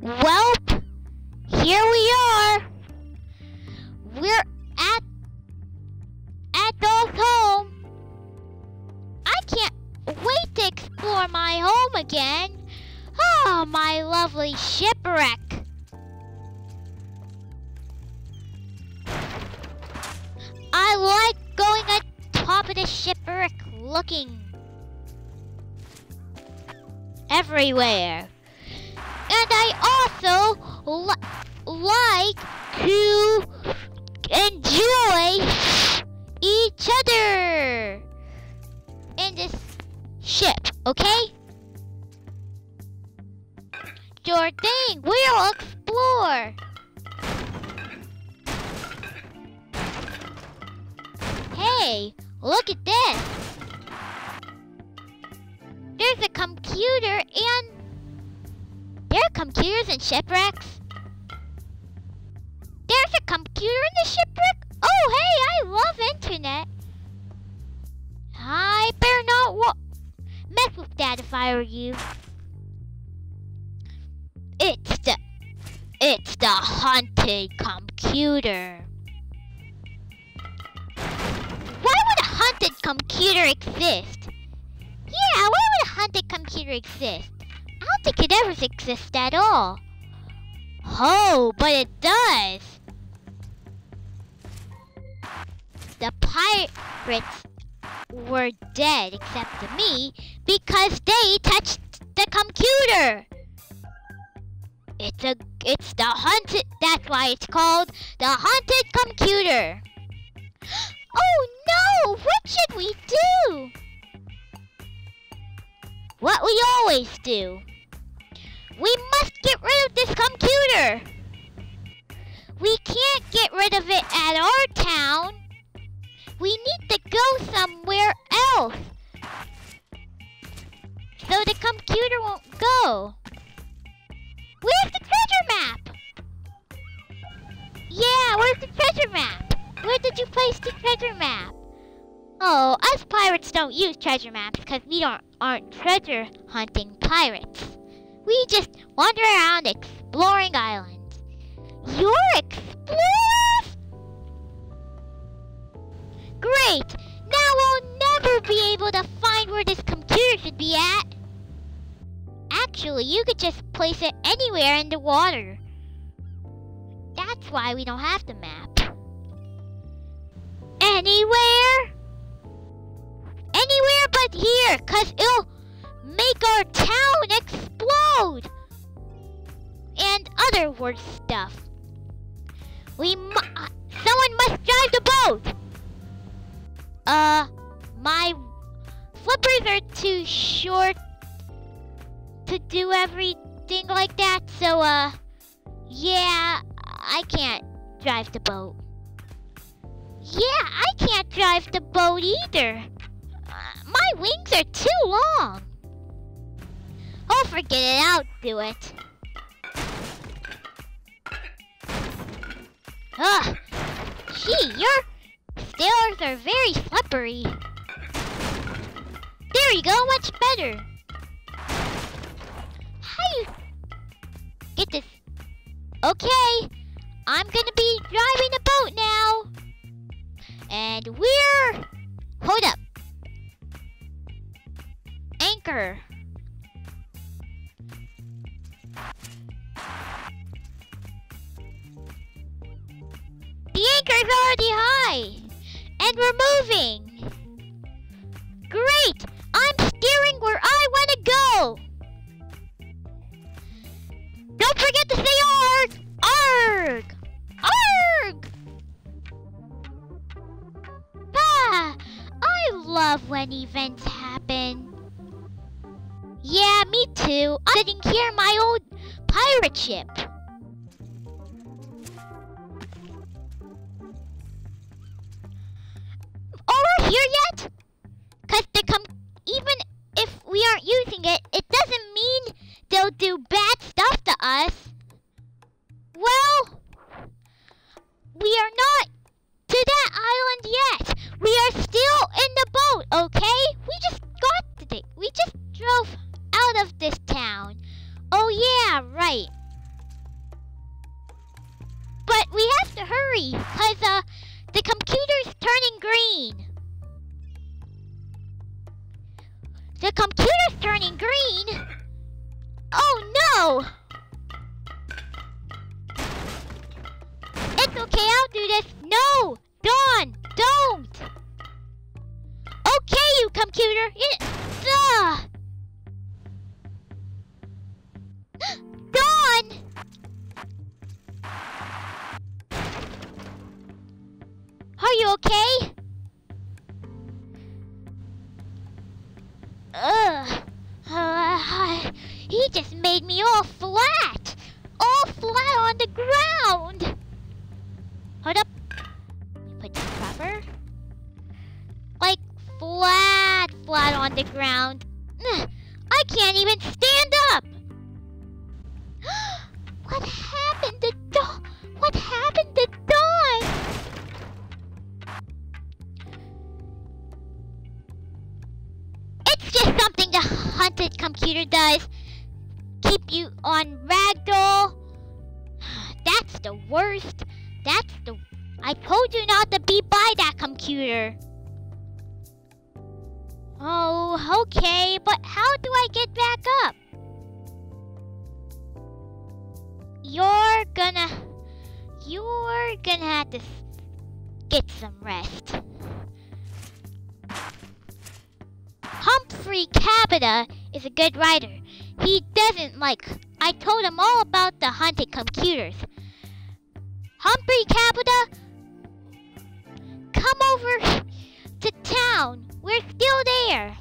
Welp, here we are. We're at Adolf's home. I can't wait to explore my home again. Oh, my lovely shipwreck. I like going at top of the shipwreck looking everywhere. I also li- like to enjoy each other in this ship, okay? Sure thing, we'll explore. Hey, look at this. There's a computer and there are computers in shipwrecks. There's a computer in the shipwreck? Oh, hey, I love internet. I better not mess with that if I were you. It's the it's the haunted computer. Why would a haunted computer exist? Yeah, why would a haunted computer exist? I don't think ever exists at all. Oh, but it does. The pirates were dead except me because they touched the computer. It's a it's the haunted that's why it's called the haunted computer. Oh no! What should we do? What we always do. We must get rid of this computer. We can't get rid of it at our town. We need to go somewhere else. So the computer won't go. Where's the treasure map? Yeah, where's the treasure map? Where did you place the treasure map? Oh, us pirates don't use treasure maps because we don't aren't treasure hunting pirates. We just wander around exploring islands. You're explorers? Great! Now we'll never be able to find where this computer should be at. Actually, you could just place it anywhere in the water. That's why we don't have the map. Anywhere? Anywhere but here, cause it'll make our town explode. And other worse stuff. We mu- someone must drive the boat. Uh, my flippers are too short to do everything like that, so uh, yeah, I can't drive the boat. Yeah, I can't drive the boat either. Uh, my wings are too long. Oh, forget it, I'll do it. Ugh, gee, your stairs are very slippery. There you go, much better. How you get this? Okay, I'm gonna be driving a boat now. And we're... Hold up. Anchor. Anchor's already high. And we're moving. Great! I'm steering where I want to go. Don't forget to say ARG! ARG! ARG! Ah, I love when events happen. Yeah, me too. I'm sitting here in my old pirate ship. here yet? Because they come, even if we aren't using it, it doesn't mean they'll do bad stuff to us. Well, we are not to that island yet. We are still in the boat, okay? We just got to the, we just drove out of this town. Oh yeah, right. But we have to hurry, cause uh, the computer's turning green. The computer's turning green. Oh no! It's okay, I'll do this. No, Don, don't. Okay, you computer. It, uh. On the ground. I can't even stand up. what happened to Don? What happened to Don? It's just something the haunted computer does. Keep you on ragdoll. That's the worst. That's the. I told you not to be by that computer. Oh, okay, but how do I get back up? You're gonna. You're gonna have to get some rest. Humphrey Capita is a good writer. He doesn't like. I told him all about the haunted computers. Humphrey Capita, come over to town. We're still there.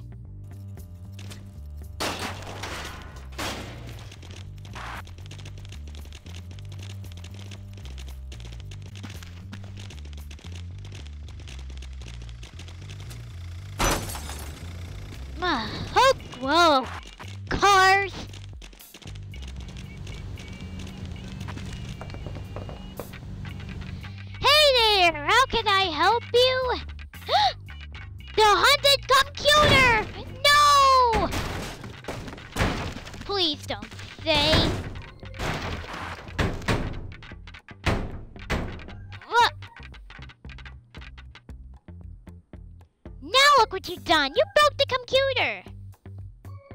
Ah, whoa. Cars. Hey there, how can I help you? The haunted computer! No! Please don't say. What? Now look what you've done. You broke the computer.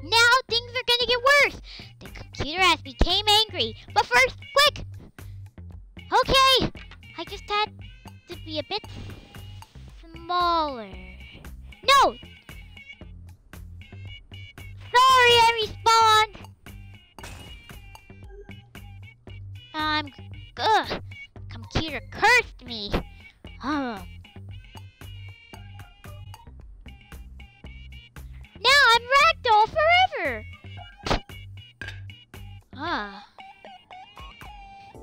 Now things are gonna get worse. The computer has became angry. But first, ragdoll forever. Ah.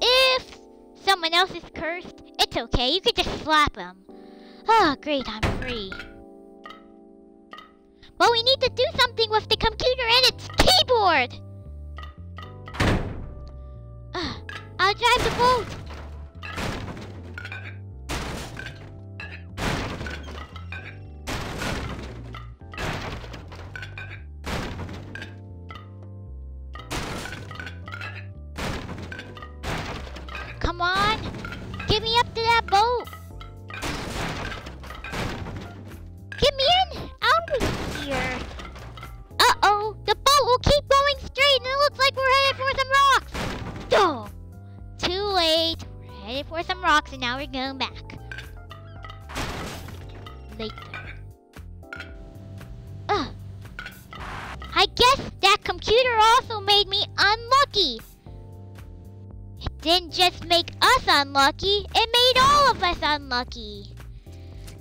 If someone else is cursed, it's okay. You could just slap them. Ah, great, I'm free. But we need to do something with the computer and its keyboard. Ah, I'll drive the boat. We're going back. Later. Ugh. I guess that computer also made me unlucky. It didn't just make us unlucky, it made all of us unlucky.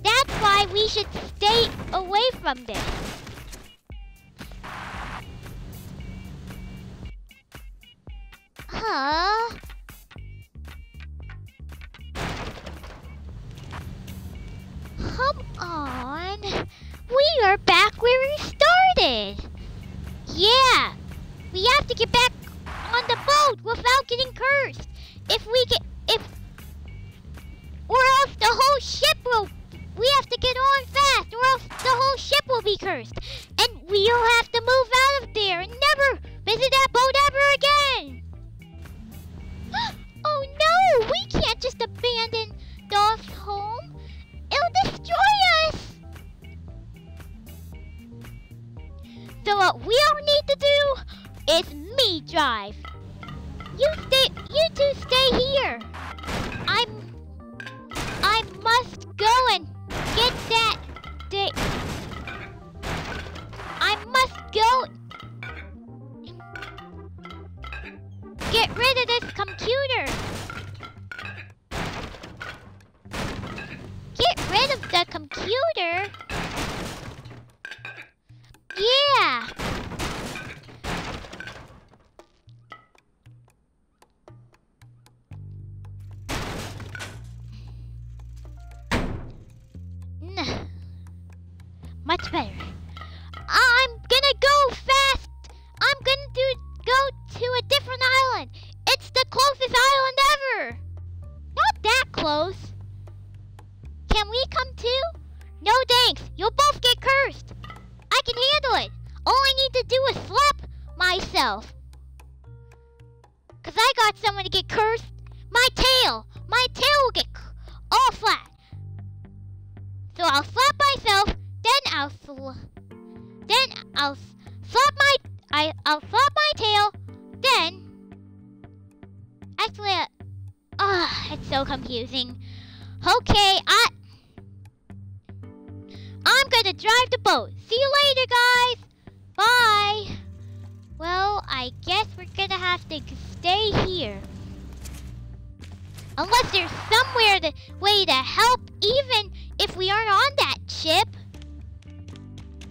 That's why we should stay away from this. Huh? Are back where we started. Yeah. We have to get back on the boat without getting cursed. If we get if or else the whole ship will we have to get on fast or else the whole ship will be cursed. And we'll have to move out of there and never visit that boat ever again. oh no, we can't just abandon So what we all need to do is me drive. You stay, you two stay here. I'm, I must go and come too? No thanks. You'll both get cursed. I can handle it. All I need to do is slap myself. Cause I got someone to get cursed. My tail. My tail will get all flat. So I'll slap myself, then I'll sl- then I'll slap my I I'll slap my tail, then actually, uh, it's so confusing. Okay, I gonna drive the boat. See you later, guys. Bye. Well, I guess we're gonna have to stay here. Unless there's somewhere the way to help, even if we aren't on that ship.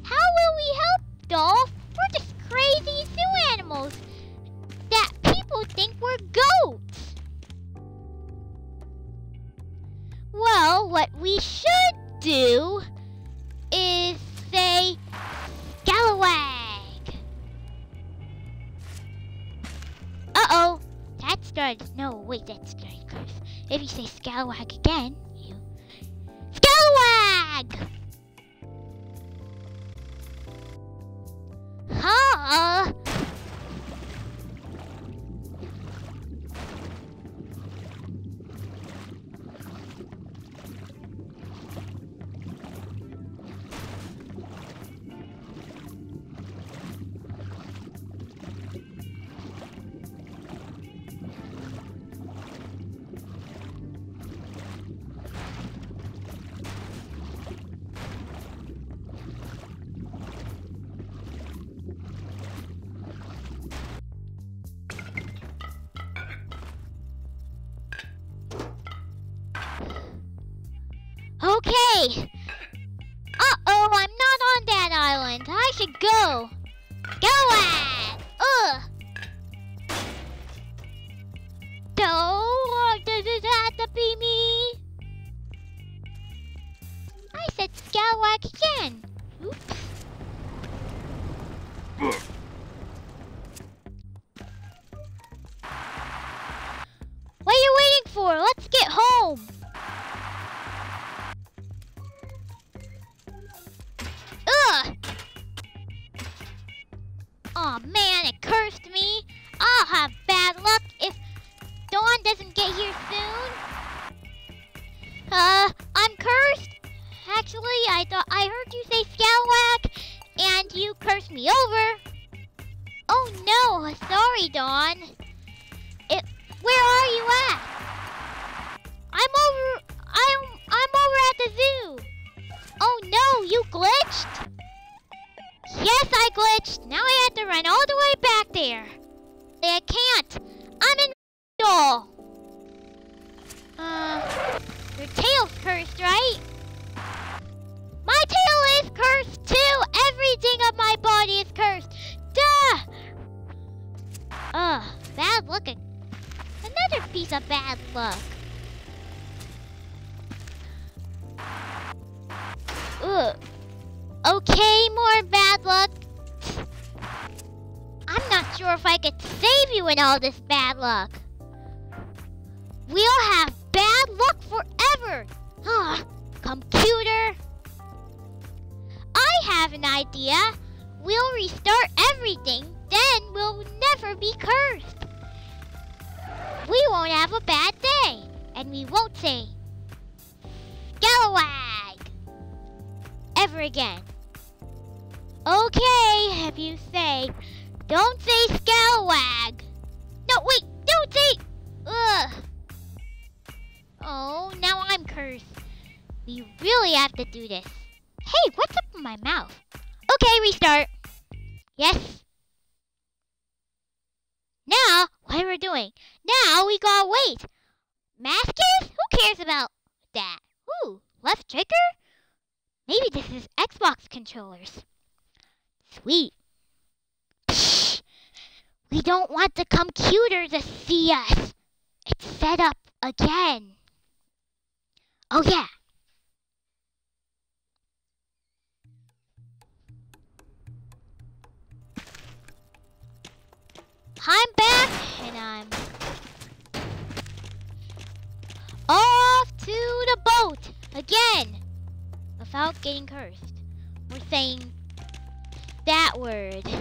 How will we help, Dolph? We're just crazy zoo animals that people think we're goats. Well, what we should do wait, that started curse. If you say Scalawag again, Okay. Uh-oh, I'm not on that island. I should go. Go at. Ugh. No, does it have to be me? I said Scalawag again. Oops. There. an idea. We'll restart everything, then we'll never be cursed. We won't have a bad day, and we won't say, Galawag! Ever again. Okay, have you say, don't say Scalawag. No, wait, don't say, ugh. Oh, now I'm cursed. We really have to do this. Hey, what's up in my mouth? Okay, restart. Yes. Now, what are we're doing? Now we gotta wait. Maskers? Who cares about that? Ooh, left trigger? Maybe this is Xbox controllers. Sweet. Psh, we don't want the computer to see us. It's set up again. Oh yeah. I'm back and I'm off to the boat again without getting cursed. We're saying that word.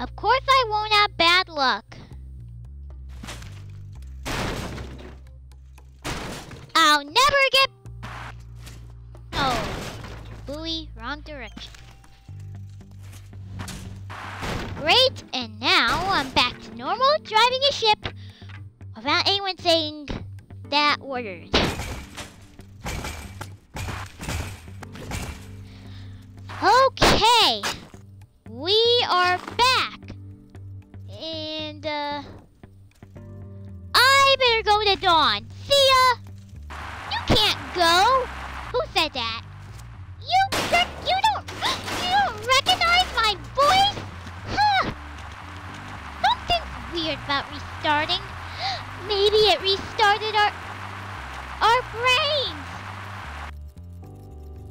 of course I won't have bad luck. A ship without anyone saying that word. About restarting. Maybe it restarted our, our brains.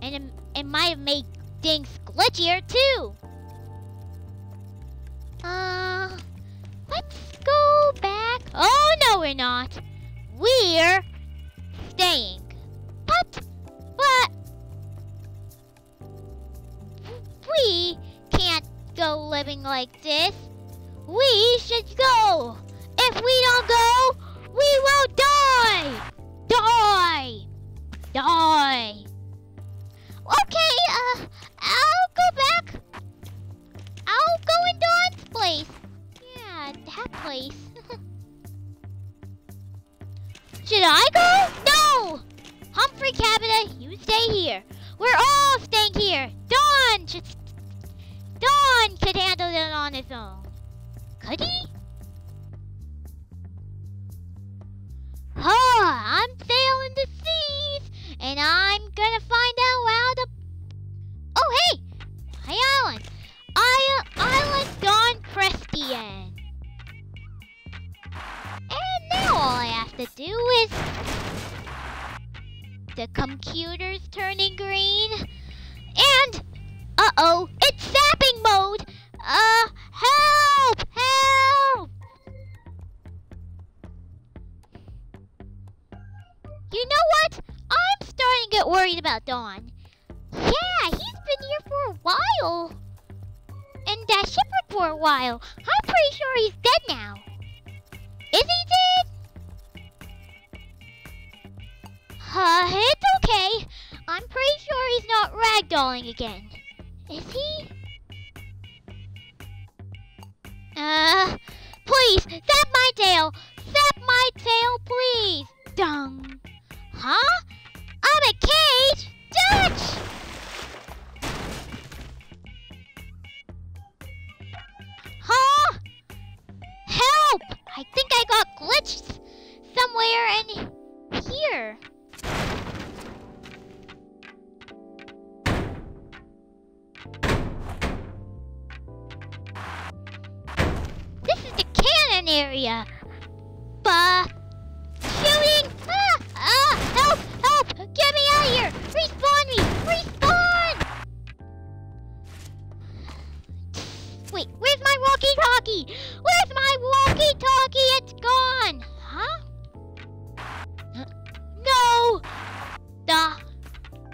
And it, it might have made things glitchier too. Uh, let's go back. Oh, no, we're not. We're staying. But, but, we can't go living like this. We should go. If we don't go, we will die. Die. Die. Okay, uh, I'll go back. I'll go in Don's place. Yeah, that place. Should I go? No! Humphrey Cabota, you stay here. We're all staying here. Don should... Don could handle it on his own. He? Oh, I'm sailing the seas, and I'm gonna find out how to... Oh, hey! Hi, Island. I, Island Don Crestian. And now all I have to do is... The computer's turning green. And... Uh-oh, it's zapping mode! Uh, get worried about Don. Yeah, he's been here for a while. And that shipwreck for a while. I'm pretty sure he's dead now. Is he dead? Uh, it's okay. I'm pretty sure he's not ragdolling again. Is he? Uh, please, zap my tail! Zap my tail, please! Dung. Huh?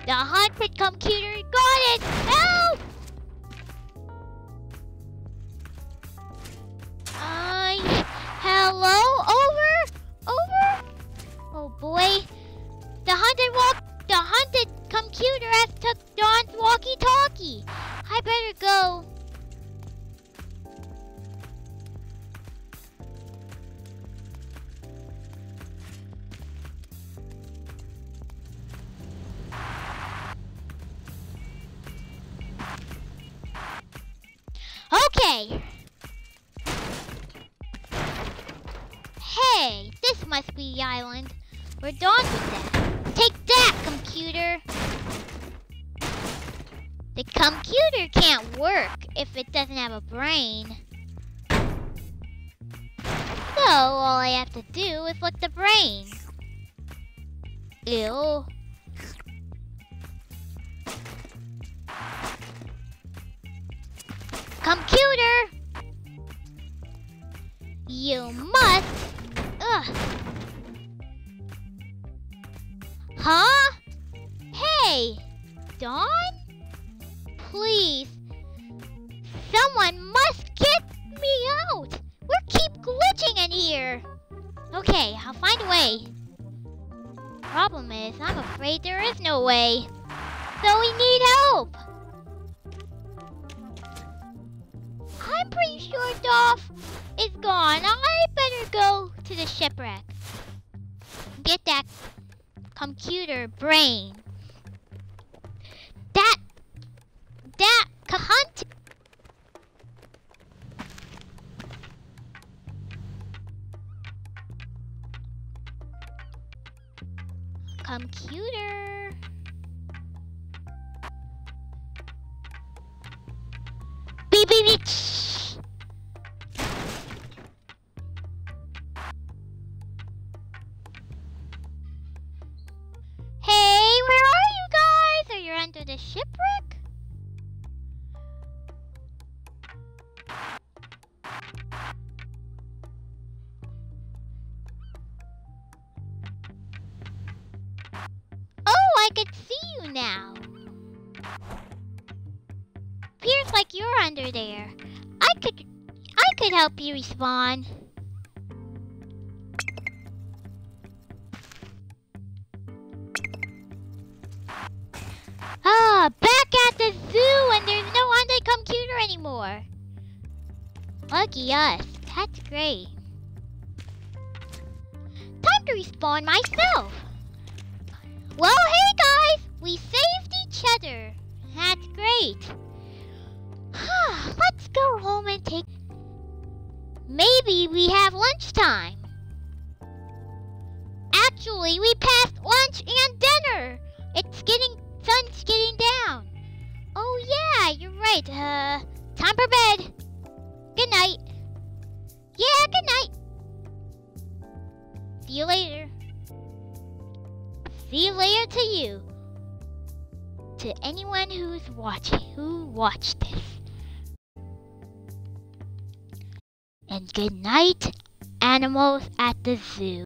The haunted computer got it! Help! Take that, computer! The computer can't work if it doesn't have a brain. So, all I have to do is look the brain. Ew. Computer! You must... Ugh. Huh? Hey! Don? Please. Someone must get me out! We're keep glitching in here! Okay, I'll find a way. Problem is, I'm afraid there is no way. So we need help! I'm pretty sure Dolph is gone. I better go to the shipwreck. Get that computer brain. That that hunt computer. Beep beep beep. The shipwreck? Oh, I could see you now. Appears like you're under there. I could I could help you respawn. Us. That's great. Time to respawn myself. Well, hey guys, we saved each other. That's great. Let's go home and take. Maybe we have lunchtime. Actually, we passed lunch and dinner. It's getting sun's getting down. Oh yeah, you're right. Uh, time for bed. Good night. Yeah, good night. See you later. See you later to you. To anyone who's watching, who watched this. And good night, animals at the zoo.